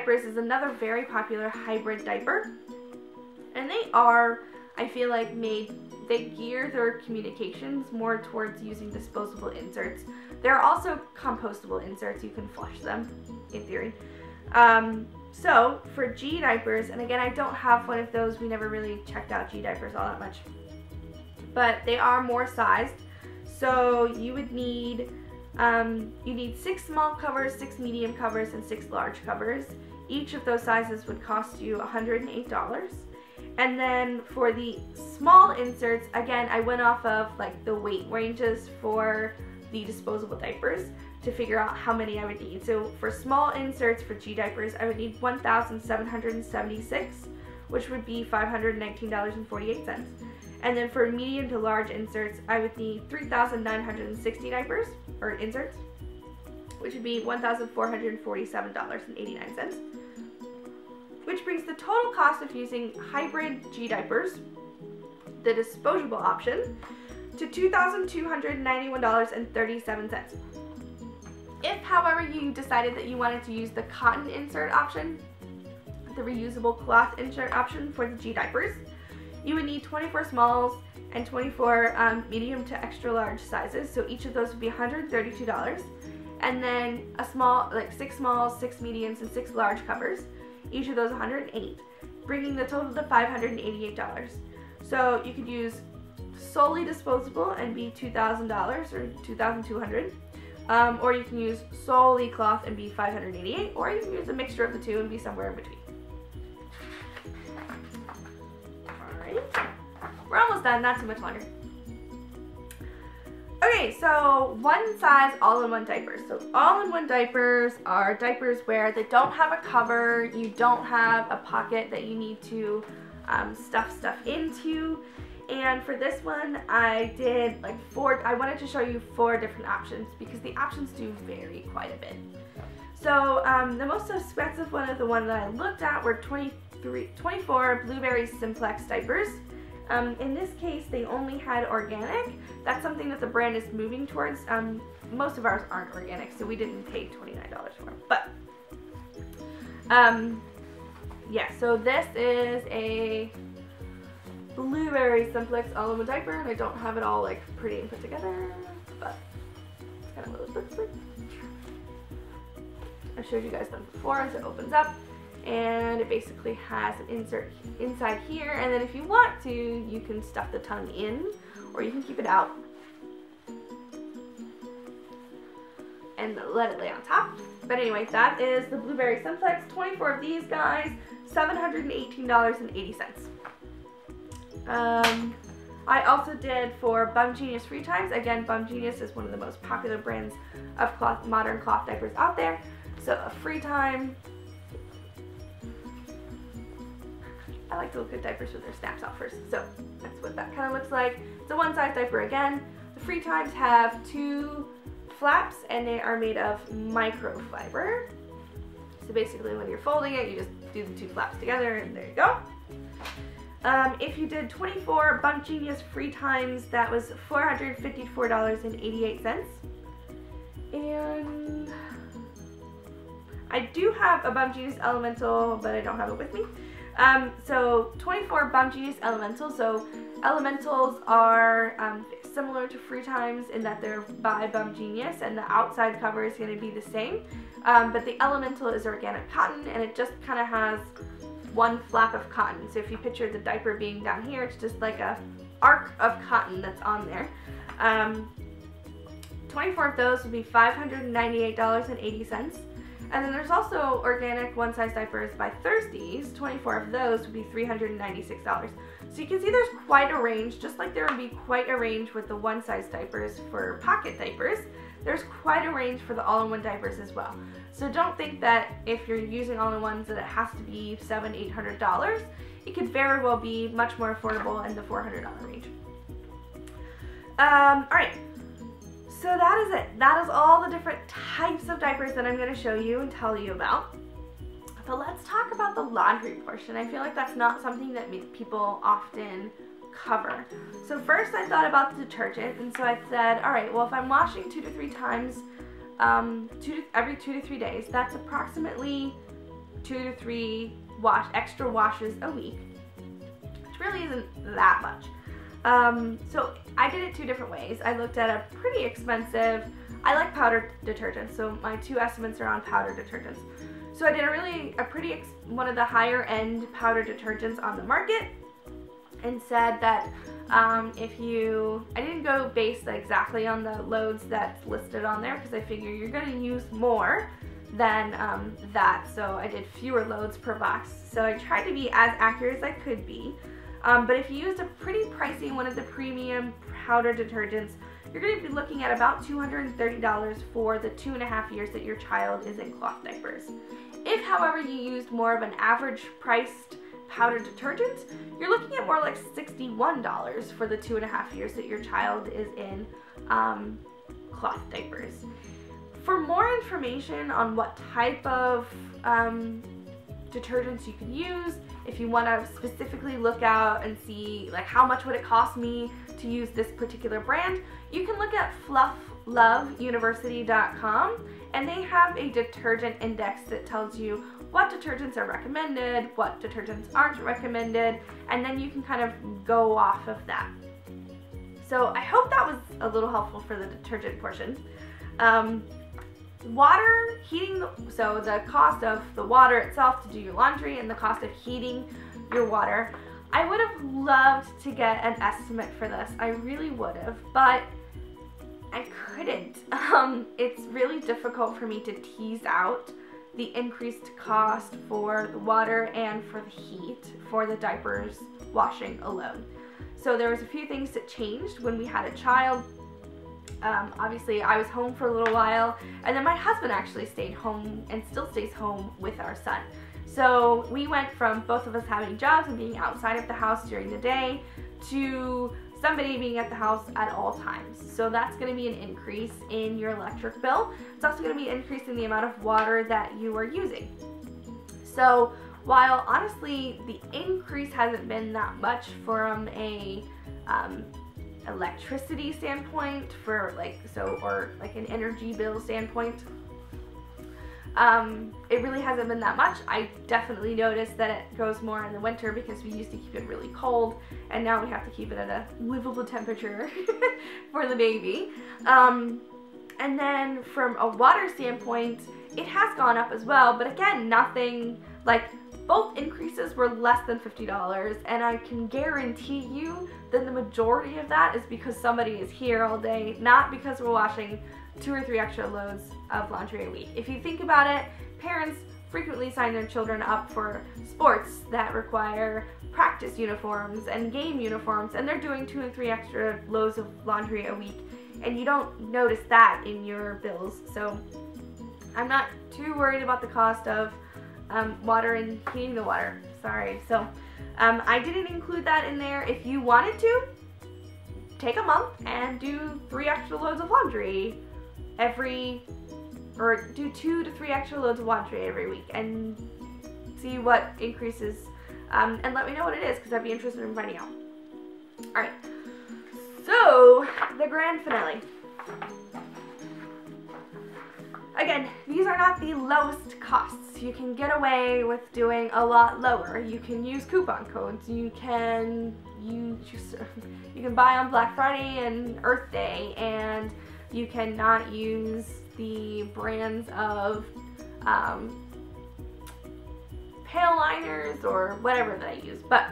diapers is another very popular hybrid diaper. And they are, I feel like, made, they gear their communications more towards using disposable inserts. There are also compostable inserts, you can flush them, in theory. Um, so, for G diapers, and again, I don't have one of those, we never really checked out G diapers all that much, but they are more sized. So, you would need um, you need six small covers, six medium covers, and six large covers. Each of those sizes would cost you $108. And then for the small inserts, again, I went off of like the weight ranges for the disposable diapers to figure out how many I would need. So for small inserts for G diapers, I would need 1,776, which would be $519.48. And then for medium to large inserts, I would need 3,960 diapers, or inserts, which would be $1,447.89. Which brings the total cost of using hybrid G diapers, the disposable option, to $2,291.37. If, however, you decided that you wanted to use the cotton insert option, the reusable cloth insert option for the G diapers, you would need 24 smalls and 24 um, medium to extra large sizes. So each of those would be $132. And then a small, like six smalls, six mediums, and six large covers. Each of those 108, bringing the total to $588. So you could use solely disposable and be $2,000 or 2,200. Um, or you can use solely cloth and be 588, or you can use a mixture of the two and be somewhere in between. Alright, we're almost done, not too much longer. Okay, so one size all-in-one diapers. So all-in-one diapers are diapers where they don't have a cover, you don't have a pocket that you need to um, stuff stuff into. And for this one, I did like four, I wanted to show you four different options because the options do vary quite a bit. So um, the most expensive one of the one that I looked at were 23, 24 Blueberry Simplex diapers. Um, in this case, they only had organic. That's something that the brand is moving towards. Um, most of ours aren't organic, so we didn't pay $29 for them. But, um, yeah, so this is a blueberry simplex all-in-one diaper, and I don't have it all like pretty and put together, but kind of what it looks like. I showed you guys them before, as it opens up and it basically has an insert inside here and then if you want to you can stuff the tongue in or you can keep it out and let it lay on top but anyway that is the blueberry simplex 24 of these guys $718.80 um, I also did for Bum Genius Free Times. Again, Bum Genius is one of the most popular brands of cloth, modern cloth diapers out there. So a free time I like to look at diapers with their snaps out first. So that's what that kind of looks like. It's a one size diaper again. The free times have two flaps and they are made of microfiber. So basically when you're folding it, you just do the two flaps together and there you go. Um, if you did 24 Bum Genius free times, that was $454.88. And I do have a Bum Genius Elemental, but I don't have it with me. Um, so 24 Bum Genius Elementals. So elementals are um, similar to free times in that they're by Bum Genius and the outside cover is going to be the same. Um, but the elemental is organic cotton and it just kind of has one flap of cotton. So if you picture the diaper being down here, it's just like a arc of cotton that's on there. Um, 24 of those would be $598.80. And then there's also organic one-size diapers by Thirsties. 24 of those would be $396. So you can see there's quite a range, just like there would be quite a range with the one-size diapers for pocket diapers. There's quite a range for the all-in-one diapers as well. So don't think that if you're using all-in-ones that it has to be seven, eight hundred dollars. It could very well be much more affordable in the $400 range. Um, all right, so that is it. That is all the different types of diapers that I'm going to show you and tell you about. But let's talk about the laundry portion. I feel like that's not something that people often cover. So first I thought about the detergent and so I said, all right, well if I'm washing two to three times um, two to, every two to three days, that's approximately two to three wash extra washes a week, which really isn't that much. Um, so I did it two different ways. I looked at a pretty expensive, I like powder detergent, so my two estimates are on powder detergents. So I did a really, a pretty, one of the higher end powder detergents on the market and said that um, if you, I didn't go based exactly on the loads that's listed on there because I figure you're going to use more than um, that. So I did fewer loads per box. So I tried to be as accurate as I could be. Um, but if you used a pretty pricey one of the premium powder detergents, you're going to be looking at about $230 for the two and a half years that your child is in cloth diapers. If, however, you used more of an average priced powder detergent, you're looking at more like $61 for the two and a half years that your child is in um, cloth diapers. For more information on what type of um, detergents you can use, if you want to specifically look out and see like how much would it cost me to use this particular brand, you can look at fluffloveuniversity.com and they have a detergent index that tells you what detergents are recommended, what detergents aren't recommended, and then you can kind of go off of that. So I hope that was a little helpful for the detergent portion. Um, water heating, so the cost of the water itself to do your laundry and the cost of heating your water. I would have loved to get an estimate for this. I really would have, but I couldn't. Um, it's really difficult for me to tease out the increased cost for the water and for the heat for the diapers washing alone. So there was a few things that changed when we had a child. Um, obviously, I was home for a little while, and then my husband actually stayed home and still stays home with our son. So we went from both of us having jobs and being outside of the house during the day to somebody being at the house at all times. So that's going to be an increase in your electric bill. It's also going to be an increase in the amount of water that you are using. So while honestly the increase hasn't been that much from a um, electricity standpoint for like so or like an energy bill standpoint um, it really hasn't been that much. I definitely noticed that it goes more in the winter because we used to keep it really cold and now we have to keep it at a livable temperature for the baby. Um, and then from a water standpoint, it has gone up as well, but again, nothing like both increases were less than $50 and I can guarantee you that the majority of that is because somebody is here all day, not because we're washing two or three extra loads of laundry a week. If you think about it, parents frequently sign their children up for sports that require practice uniforms and game uniforms and they're doing two or three extra loads of laundry a week and you don't notice that in your bills. So I'm not too worried about the cost of um, water and heating the water. Sorry. So um, I didn't include that in there. If you wanted to, take a month and do three extra loads of laundry every, or do two to three extra loads of laundry every week and see what increases. Um, and let me know what it is because I'd be interested in finding out. Alright, so the grand finale. Again, these are not the lowest costs. You can get away with doing a lot lower. You can use coupon codes. You can you just you can buy on Black Friday and Earth Day and you cannot use the brands of um, pail liners or whatever that I use. But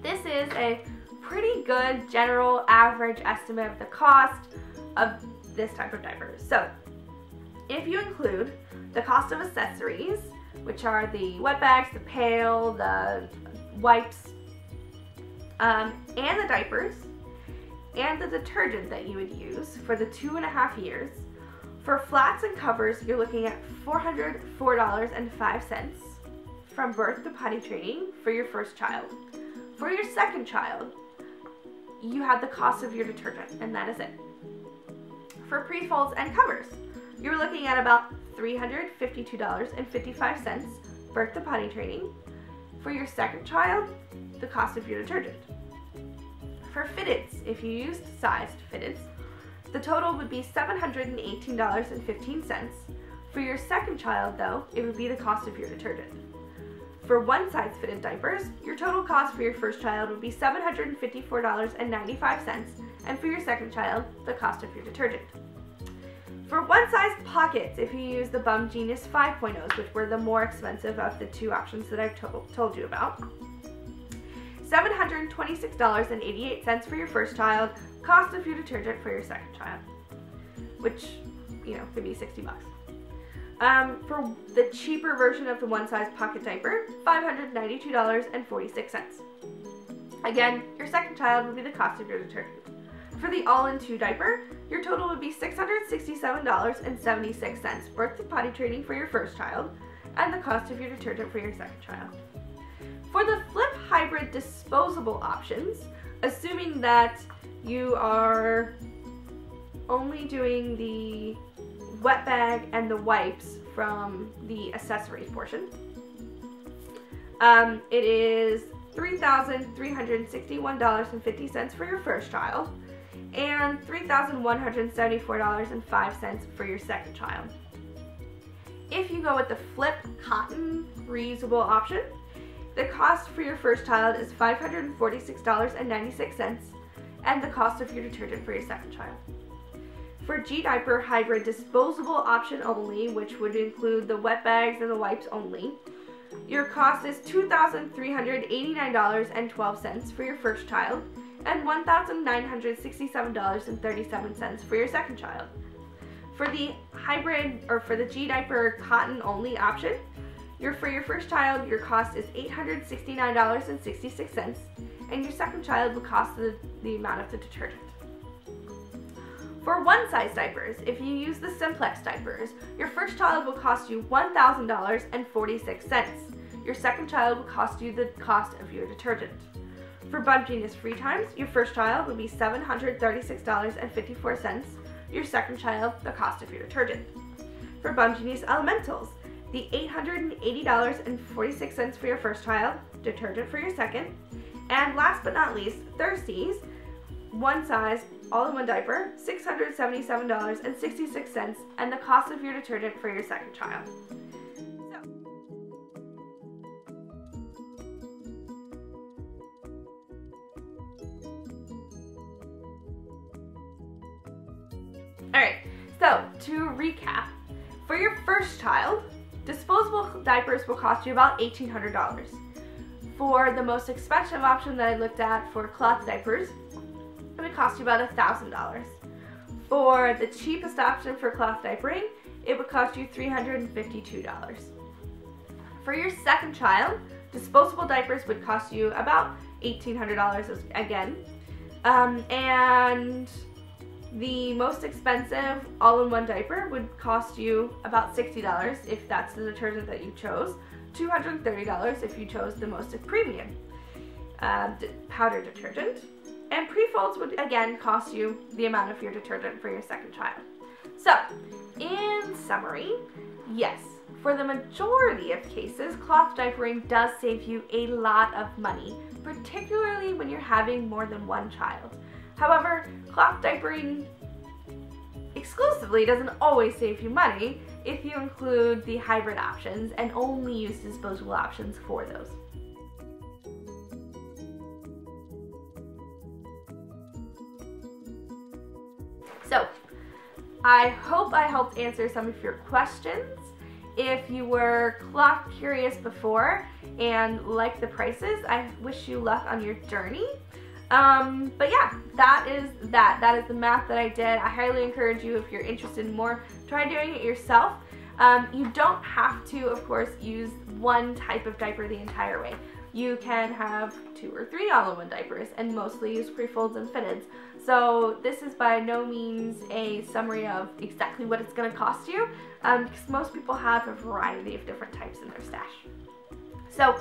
this is a pretty good general average estimate of the cost of this type of diapers. So if you include the cost of accessories, which are the wet bags, the pail, the wipes, um, and the diapers, and the detergent that you would use for the two and a half years. For flats and covers, you're looking at $404.05 from birth to potty training for your first child. For your second child, you have the cost of your detergent, and that is it. For pre-folds and covers, you're looking at about $352.55 birth to potty training. For your second child, the cost of your detergent. For fitteds, if you used sized fitteds, the total would be $718.15 For your second child, though, it would be the cost of your detergent. For one size fitted diapers, your total cost for your first child would be $754.95, and for your second child, the cost of your detergent. For one size pockets, if you use the Bum Genius 5.0s, which were the more expensive of the two options that I've to told you about, $726.88 for your first child, cost of your detergent for your second child, which, you know, could be 60 bucks. Um, for the cheaper version of the one size pocket diaper, $592.46. Again, your second child would be the cost of your detergent. For the all-in-two diaper, your total would be $667.76 worth of potty training for your first child and the cost of your detergent for your second child. For the flip hybrid disposable options, assuming that you are only doing the wet bag and the wipes from the accessories portion, um, it is $3,361.50 for your first child and $3,174.05 for your second child. If you go with the flip cotton reusable option, the cost for your first child is $546.96 and the cost of your detergent for your second child. For G-Diaper Hybrid disposable option only, which would include the wet bags and the wipes only, your cost is $2,389.12 for your first child and $1,967.37 for your second child. For the hybrid or for the G-Diaper cotton only option, your, for your first child, your cost is $869.66 and your second child will cost the, the amount of the detergent. For one size diapers, if you use the Simplex diapers, your first child will cost you $1,000.46. Your second child will cost you the cost of your detergent. For Bum Genius Free Times, your first child would be $736.54. Your second child, the cost of your detergent. For Bum Genius Elementals, the $880.46 for your first child, detergent for your second, and last but not least, Thirsties, one size, all-in-one diaper, $677.66, and the cost of your detergent for your second child. Diapers will cost you about $1,800. For the most expensive option that I looked at for cloth diapers, it would cost you about $1,000. For the cheapest option for cloth diapering, it would cost you $352. For your second child, disposable diapers would cost you about $1,800 again. Um, and the most expensive all-in-one diaper would cost you about $60 if that's the detergent that you chose, $230 if you chose the most premium uh, powder detergent, and pre-folds would again cost you the amount of your detergent for your second child. So, in summary, yes, for the majority of cases, cloth diapering does save you a lot of money, particularly when you're having more than one child. However, cloth diapering exclusively doesn't always save you money if you include the hybrid options and only use disposable options for those. So, I hope I helped answer some of your questions. If you were cloth curious before and like the prices, I wish you luck on your journey. Um, but yeah, that is that. That is the math that I did. I highly encourage you, if you're interested in more, try doing it yourself. Um, you don't have to, of course, use one type of diaper the entire way. You can have two or three all-in-one diapers and mostly use pre-folds and fitteds. So this is by no means a summary of exactly what it's going to cost you um, because most people have a variety of different types in their stash. So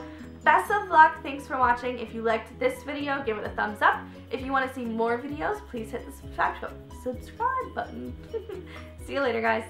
Best of luck, thanks for watching. If you liked this video, give it a thumbs up. If you want to see more videos, please hit the subscribe, subscribe button. See you later, guys.